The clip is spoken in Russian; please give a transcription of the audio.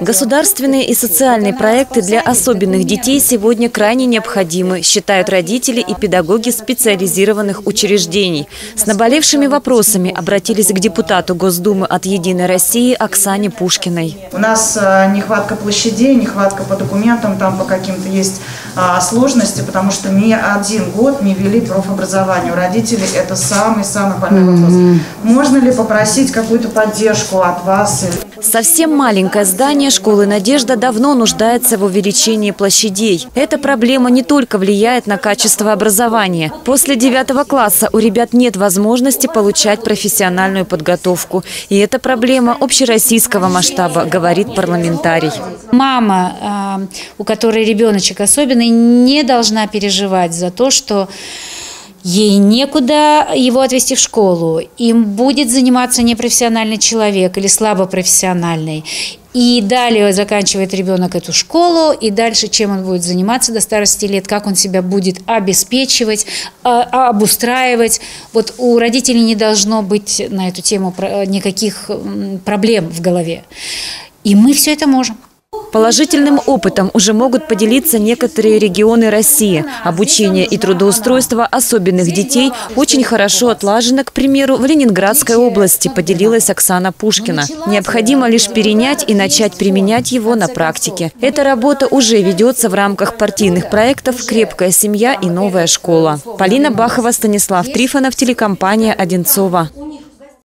Государственные и социальные проекты для особенных детей сегодня крайне необходимы, считают родители и педагоги специализированных учреждений. С наболевшими вопросами обратились к депутату Госдумы от «Единой России» Оксане Пушкиной. У нас э, нехватка площадей, нехватка по документам, там по каким-то есть а, сложности, потому что ни один год не вели профобразование. У родителей это самый-самый больной вопрос. Можно ли попросить какую-то поддержку от вас? Совсем маленькое здание школы «Надежда» давно нуждается в увеличении площадей. Эта проблема не только влияет на качество образования. После девятого класса у ребят нет возможности получать профессиональную подготовку. И это проблема общероссийского масштаба, говорит парламентарий. Мама, а, у которой ребеночек особенный, не должна переживать за то, что ей некуда его отвезти в школу, им будет заниматься непрофессиональный человек или слабопрофессиональный. И далее заканчивает ребенок эту школу, и дальше чем он будет заниматься до старости лет, как он себя будет обеспечивать, а, обустраивать. Вот у родителей не должно быть на эту тему никаких проблем в голове. И мы все это можем. Положительным опытом уже могут поделиться некоторые регионы России. Обучение и трудоустройство особенных детей очень хорошо отлажено, к примеру, в Ленинградской области, поделилась Оксана Пушкина. Необходимо лишь перенять и начать применять его на практике. Эта работа уже ведется в рамках партийных проектов «Крепкая семья» и «Новая школа». Полина Бахова, Станислав Трифонов, телекомпания «Одинцова».